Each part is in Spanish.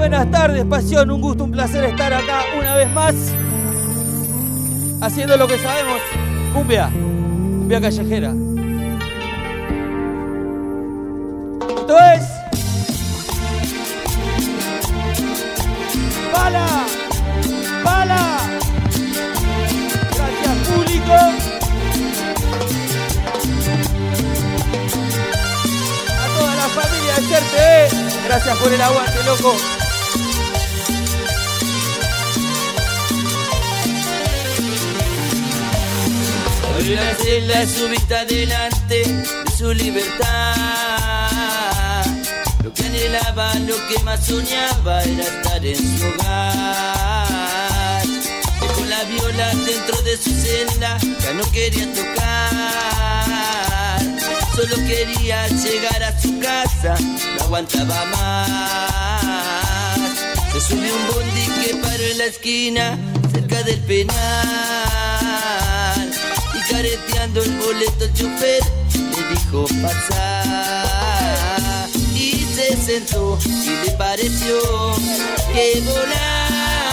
buenas tardes, pasión. Un gusto, un placer estar acá una vez más. Haciendo lo que sabemos. Cumbia. Cumbia callejera. Esto es. ¡Bala! ¡Bala! Gracias, público. A toda la familia de CERTE. Gracias por el aguante, loco. Hoy la celda es su vista delante de su libertad. Lo que anhelaba, lo que más soñaba era estar en su hogar. Dejó la viola dentro de su celda, ya no quería tocar. Solo quería llegar a su casa, no aguantaba más. Se subió un bondi que paró en la esquina, cerca del penal. Careteando el boleto el chofer le dijo pasar. Y se sentó y le pareció que volaba.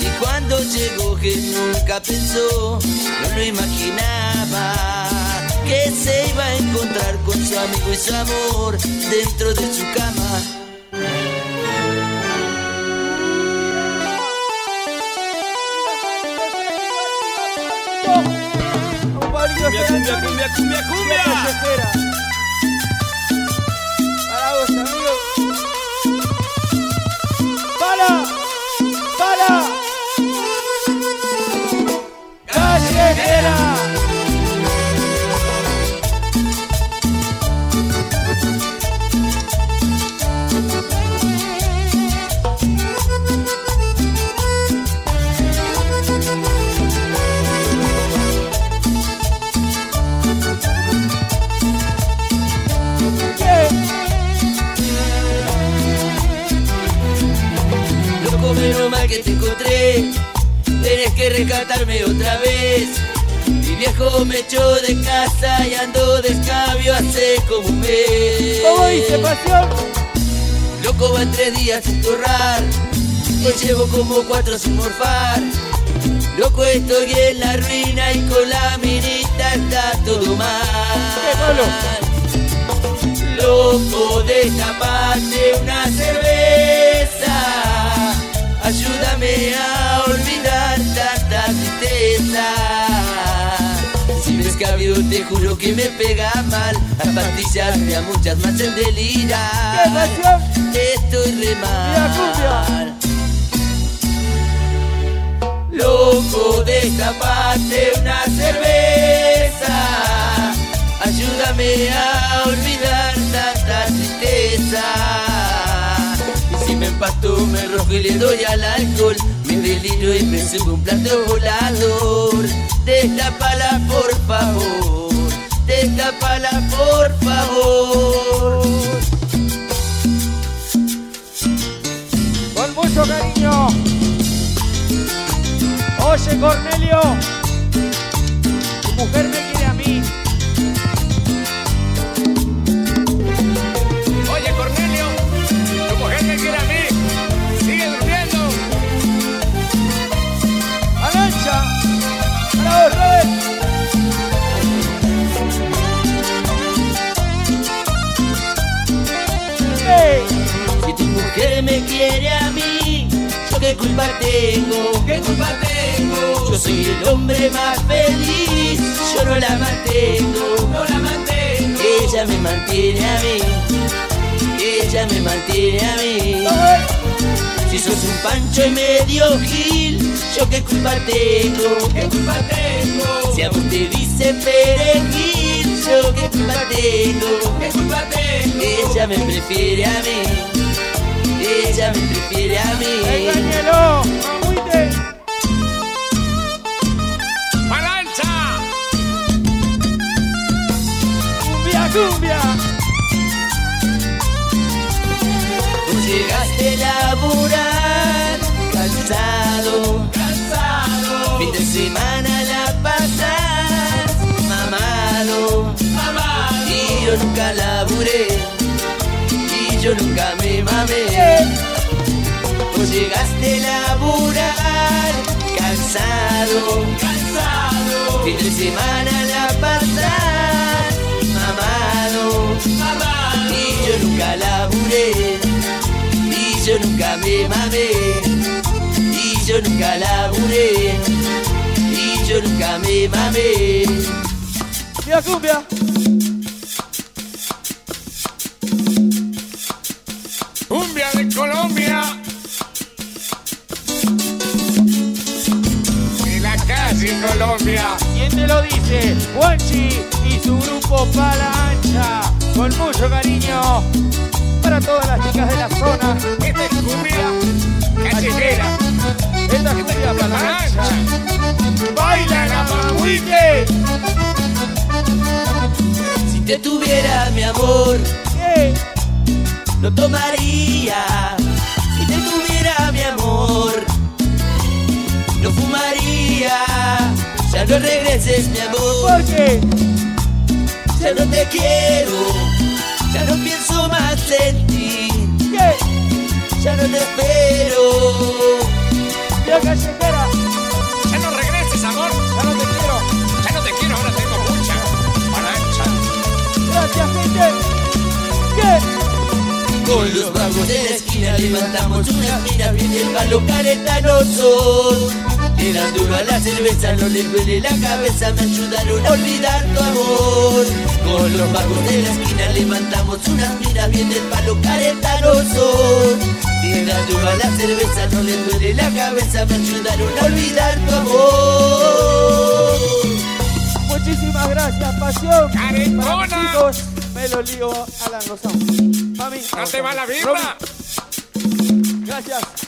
Y cuando llegó que nunca pensó, no lo imaginaba. Que se iba a encontrar con su amigo y su amor dentro de su cama. Make que te encontré. Tenés que rescatarme otra vez. Mi viejo me echó de casa y ando de escabio hace como un mes. ¿Cómo dice, pasión? Loco, va tres días sin turrar. Hoy llevo como cuatro sin morfar. Loco, estoy en la ruina y con la minita está todo mal. Loco, destapate una cerveza. Ayúdame a olvidar tanta tristeza. Si me escabio te juro que me pega mal. Las pastillas me a muchas hacen ¿Qué delirar. Estoy re mal. Loco, destapate una me rojo y le doy al alcohol. Me deliro y me subo un plato volador. Destapala, por favor. Destapala, por favor. Con mucho cariño. Oye, Cornelio. Tu mujer me culpa tengo, qué culpa tengo. Yo soy el hombre más feliz, yo no la mantengo, no la mantengo. Ella me mantiene a mí, ella me mantiene a mí. Si sos un pancho y medio gil, yo qué culpa tengo, qué culpa tengo. Si a vos te dice perejil, yo qué culpa tengo, qué culpa tengo. Ella me prefiere a mí, ella me prefiere a mí. ¡Engáñelo! ¡Agüite! ¡Palancha! ¡Cumbia, cumbia! Vos llegaste a laburar cansado, cansado. Fin de semana cansado, cansado. Fin de semana la pasar mamado, mamado. Y yo nunca laburé, y yo nunca me mamé, y yo nunca laburé, y yo nunca me mamé. Mira cumbia. ¿Quién te lo dice? Juanchi y su grupo Pala Ancha. Con mucho cariño para todas las chicas de la zona. Esta es cumbia callejera. Esta es cumbia Pala Ancha. Baila la mamuite. Si te tuviera mi amor, ¿Qué? lo tomaría. Ya no regreses mi amor, ¿Por qué? ya no te quiero, ya no pienso más en ti, ¿Qué? ya no te espero. Callejera. Ya no regreses, amor. Ya no te quiero. Ya no te quiero, ahora tengo mucha. Palancha. Gracias, gente. ¿Qué? Con los vagos de la esquina levantamos una mira bien el palo caretanosos. Le dan duro a la cerveza, no les duele la cabeza, me ayudaron a olvidar tu amor. Con los vagos de la esquina levantamos unas miras bien del palo caretanosos. Le dan duro a la cerveza, no les duele la cabeza, me ayudaron a olvidar tu amor. Muchísimas gracias, pasión. Caretona. Chicos, me lo lío Alan Lozano. Mami. ¿No te va la birra? Gracias.